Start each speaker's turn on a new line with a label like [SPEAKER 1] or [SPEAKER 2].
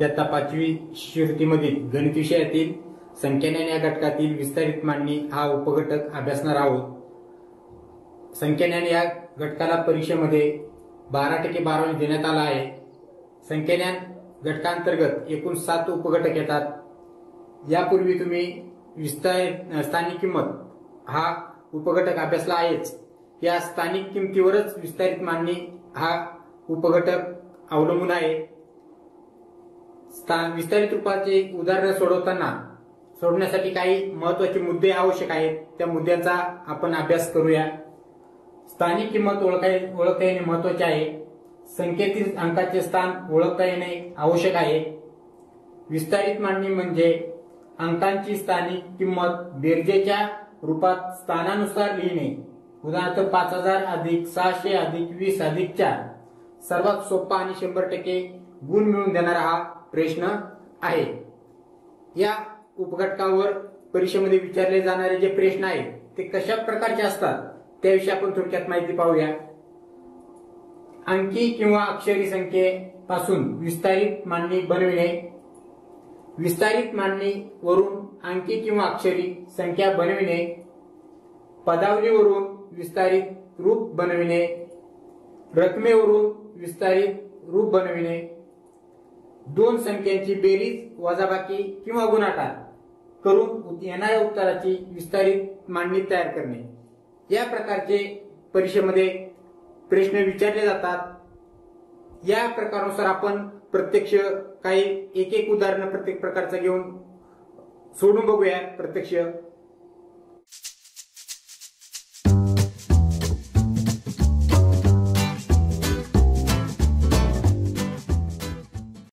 [SPEAKER 1] इयत्ता पाचवी शिष्यवृत्तीमधील गणित विषयातील संख्याज्ञान या घटकातील विस्तारित मांडणी हा उपघटक अभ्यासणार आहोत. संख्याज्ञान या घटकाला परीक्षेमध्ये बारा टक्के बारावी देण्यात आला आहे. संख्याज्ञान घटकांतर्गत एकूण सात उपघटक येतात. यापूर्वी तुम्ही विस्तार स्थानिक किंमत हा उपघटक अभ्यासला आहेच. या स्थानिक किमतीवरच विस्तारित मांडणी हा उपघटक अवलंबून आहे. विस्तारित रूपाचे उदाहरण सोडवताना सोडवण्यासाठी काही महत्त्वाचे मुद्दे आवश्यक आहेत. त्या मुद्द्यांचा आपण अभ्यास करूया. स्थानिक किंमत ओळखाय ओळखता येणे महत्त्वाचे आहे. संख्येतील अंकाचे स्थान ओळखता येणे आवश्यक आहे. विस्तारित मांडणी म्हणजे अंकांची स्थानिक किंमत बेरजेच्या रूपात स्थानानुसार लिहिणे. उदाहरणार्थ पाच हजार अधिक सहाशे अधिक वीस अधिक चार. सर्वात सोपा आणि शंभर टक्के गुण मिळवून देणारा हा प्रश्न आहे. या उपघटकावर परीक्षेमध्ये विचारले जाणारे जे प्रश्न आहेत ते कशा प्रकारचे असतात त्याविषयी आपण थोडक्यात माहिती पाहूया. अंकी किंवा अक्षरी संख्येपासून विस्तारित मांडणी बनविणे. विस्तारित मांडणी वरून अंकी किंवा अक्षरी संख्या बनविणे. पदावलीवरून विस्तारित रूप बनविणे. रकमेवरून विस्तारित रूप बनविणे. दोन संख्यांची बेरीज वजाबाकी किंवा गुणाकार करून येणाऱ्या उत्तराची विस्तारित मांडणी तयार करणे. या प्रकारचे परीक्षेमध्ये प्रश्न विचारले जातात. या प्रकारानुसार आपण प्रत्यक्ष काही एक एक उदाहरण प्रत्येक प्रकारचं घेऊन सोडून बघूया प्रत्यक्ष